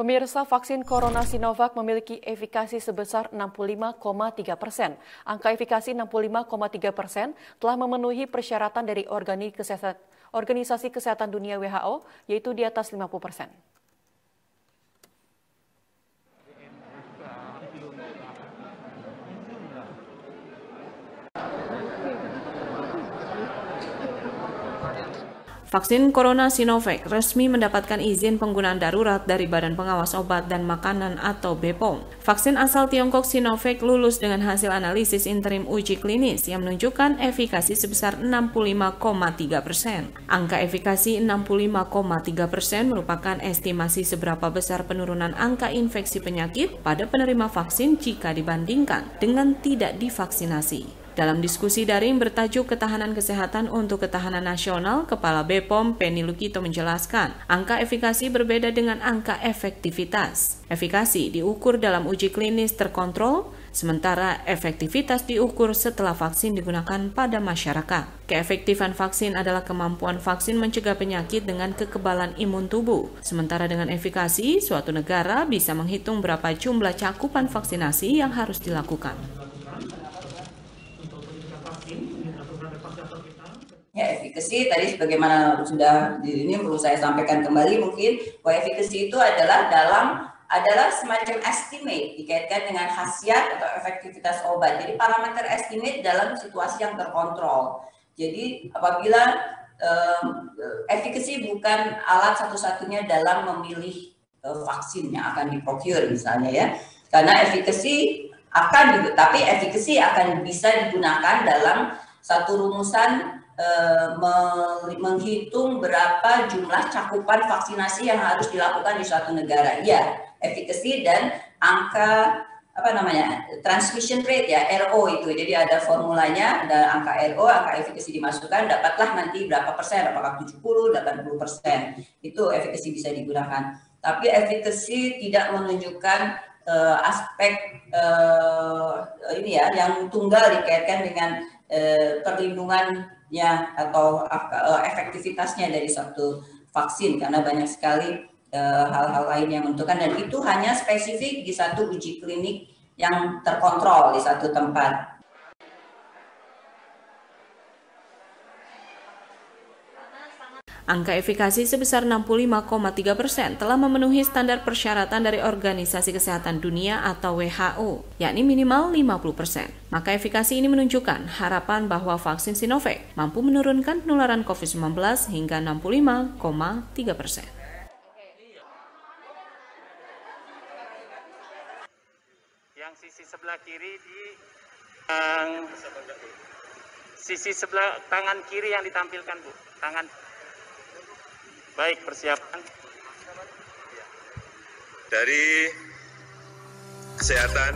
Pemirsa vaksin Corona Sinovac memiliki efikasi sebesar 65,3 persen. Angka efikasi 65,3 persen telah memenuhi persyaratan dari Organisasi Kesehatan Dunia WHO, yaitu di atas 50 persen. Vaksin Corona Sinovac resmi mendapatkan izin penggunaan darurat dari Badan Pengawas Obat dan Makanan atau BPOM. Vaksin asal Tiongkok Sinovac lulus dengan hasil analisis interim uji klinis yang menunjukkan efikasi sebesar 65,3 persen. Angka efikasi 65,3 persen merupakan estimasi seberapa besar penurunan angka infeksi penyakit pada penerima vaksin jika dibandingkan dengan tidak divaksinasi. Dalam diskusi daring bertajuk Ketahanan Kesehatan untuk Ketahanan Nasional, Kepala BPOM Penny Lukito menjelaskan, angka efikasi berbeda dengan angka efektivitas. Efikasi diukur dalam uji klinis terkontrol, sementara efektivitas diukur setelah vaksin digunakan pada masyarakat. Keefektifan vaksin adalah kemampuan vaksin mencegah penyakit dengan kekebalan imun tubuh. Sementara dengan efikasi, suatu negara bisa menghitung berapa jumlah cakupan vaksinasi yang harus dilakukan. Ya, efikasi tadi sebagaimana sudah di ini perlu saya sampaikan kembali mungkin bahwa efikasi itu adalah dalam adalah semacam estimate dikaitkan dengan khasiat atau efektivitas obat. Jadi parameter estimate dalam situasi yang terkontrol. Jadi apabila um, efikasi bukan alat satu-satunya dalam memilih uh, vaksin yang akan diprocure misalnya ya. Karena efikasi akan tapi efikasi akan bisa digunakan dalam satu rumusan Eh, menghitung berapa jumlah cakupan vaksinasi yang harus dilakukan di suatu negara. Ya, efikasi dan angka apa namanya transmission rate ya RO itu. Jadi ada formulanya ada angka RO angka efikasi dimasukkan dapatlah nanti berapa persen apakah 70 80 persen. Itu efikasi bisa digunakan. Tapi efikasi tidak menunjukkan uh, aspek uh, ini ya yang tunggal dikaitkan dengan uh, perlindungan ya atau efektivitasnya dari satu vaksin karena banyak sekali hal-hal uh, lain yang menentukan dan itu hanya spesifik di satu uji klinik yang terkontrol di satu tempat. Angka efikasi sebesar 65,3 persen telah memenuhi standar persyaratan dari Organisasi Kesehatan Dunia atau WHO, yakni minimal 50 persen. Maka efikasi ini menunjukkan harapan bahwa vaksin Sinovac mampu menurunkan penularan COVID-19 hingga 65,3 persen. Yang sisi sebelah kiri di yang sisi sebelah tangan kiri yang ditampilkan Bu, tangan Baik, persiapan. Dari kesehatan